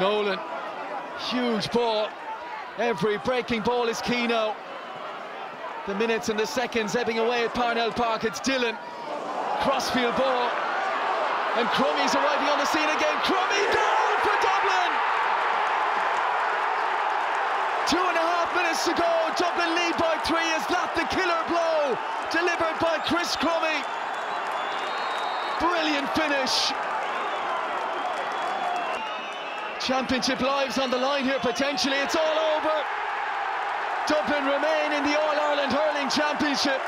Nolan, huge ball. Every breaking ball is key now. The minutes and the seconds ebbing away at Parnell Park. It's Dillon. Crossfield ball. And Crummey's arriving on the scene again. Crummey goal for Dublin! Two and a half minutes to go. Dublin lead by three. Is that the killer blow? Delivered by Chris Crummey. Brilliant finish. Championship lives on the line here potentially. It's all over. Dublin remain in the All Ireland Hurling Championship.